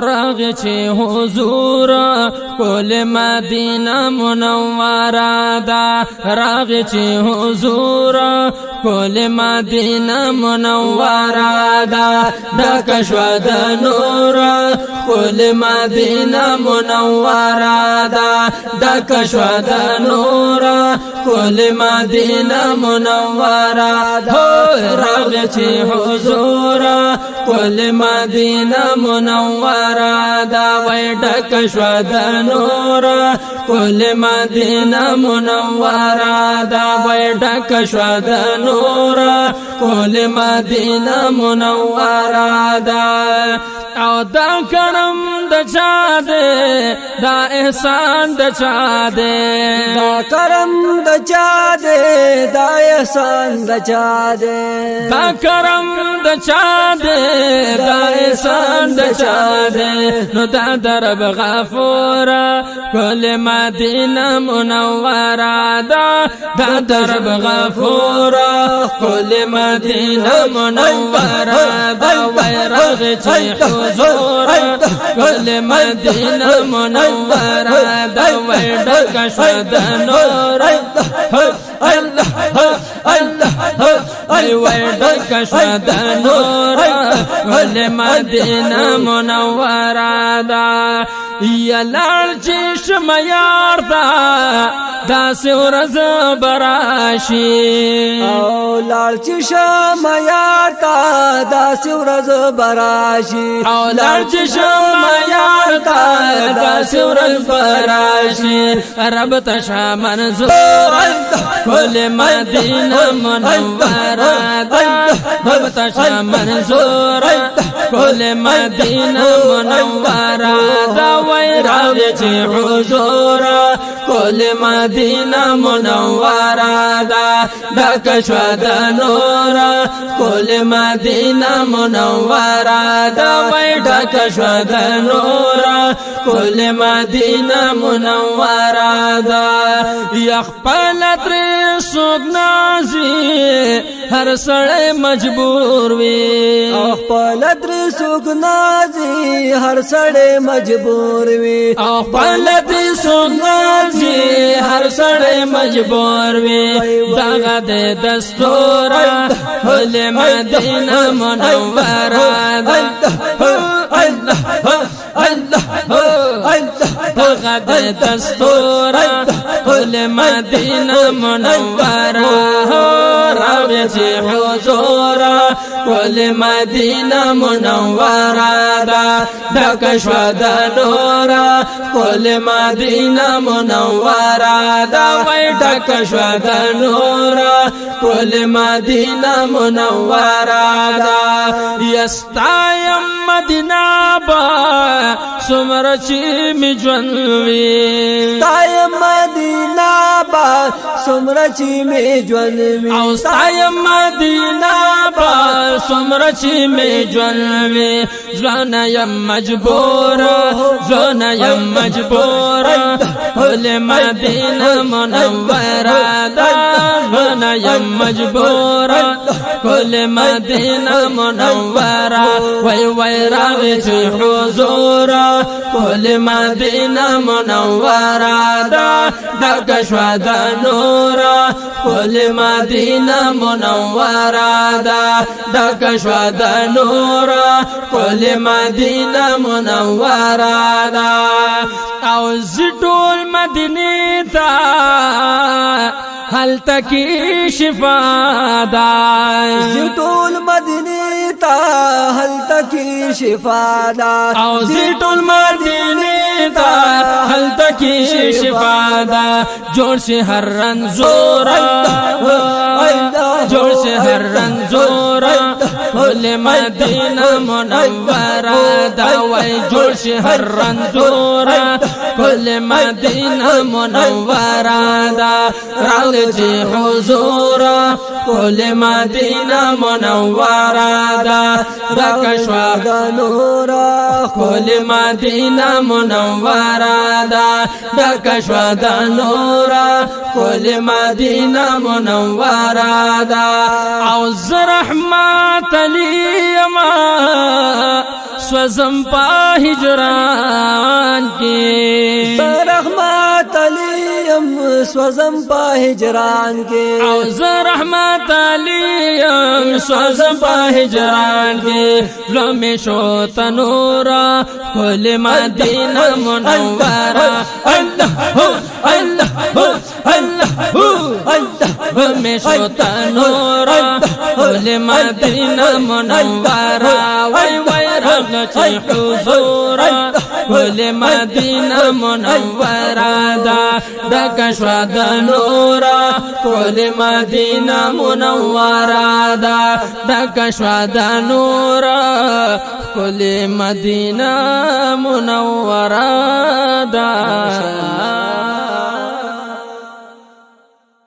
راغ چې حضور کول مدینه منوره دا راغ چې حضور کول مدینه منوره دا د کشوا د نور کول مدینه منوره دا د کشوا د نور کل مدینه منوره هو راغ چې حضور کل مدینه منوره دا وای ډک شو د نور کل مدینه منوره دا وای ډک شو د نور کل مدینه منوره دا او دا کرم د چا دے دا احسان د چا دے دا کرم د چا دے دا احسان د چا دے دا کرم د چا دے دا احسان د چا دے نو دا درب غفورا کل مدینه منوره دا دا درب غفورا قل مدينة منورة دا ويرغ چي حضورا قل مدينة منورة دا ويرغ شد نورا الله الله الله الله الله الله الله الله ول مدینه منوره دا یا لړ چې شمیار دا دا سورز براشي او لړ چې شمیار دا دا سورز براشي او لړ چې شمیار دا دا سورز براشي رب ته شامن زور کل مدینه منوره دا رب ته شامن کل مدینه منوره دا وای راوړي چې حضور ټول مدینه منوره دا ډک شو د نور ټول مدینه منوره دا وای ډک شو د نور ټول مدینه منوره دا یخپل تر سوګ نازي هر سړی مجبور وي خپل تر سوګ نازي هر سړی مجبور وي خپل تر سوګ سړی مجبور وي دغه د دستورا هل مدینه منوره ده دغه د دستورا هل مدینه منوره چې حضور ول مدینه منوره را دک شوا د نور ول مدینه منوره دا وای دک شوا د نور ول مدینه منوره دا یستایم مدینه با سمر چې می ژوند وی ستایم مدینه با سمره چې می ژوند وي او سایم مدینه با سمره چې می ژوند وي ځوان یم مجبور ځوان یم مجبور ټول مدینه منوره ده نه يم مجبور کل مدینه منوره وای وای راغی چې حضور کل مدینه منوره دا د کشوا د نور کل مدینه منوره دا د کشوا د نور کل مدینه منوره دا او زټول مدینه تا هل تکی شفا دا زیتول مدینی تا هل تکی شفا دا او زیتول مدینی تا هل تکی شفا دا جوړ شي هر رنگ زورا جوړ شي هر رنگ زورا ټول مدینه منوره دا وای جوړ شي هر رنزورا ټول مدینه منوره دا راغلی چې حضور ټول مدینه منوره دا دا کښوا نورا ټول مدینه منوره دا دا کښوا نورا ټول مدینه منوره دا او زرحمت علی اما سوزم علی ام سوزم علی ام سوزم پا ہجران کی لوم شوت نورا کل مدینہ منورا اللہ اللہ اللہ اللہ اللہ اللہ راول مدینه منوره وای وای راغل چې حضور ول مدینه منوره دا ډک شو د نور ول مدینه منوره دا ډک شو د نور ول مدینه منوره دا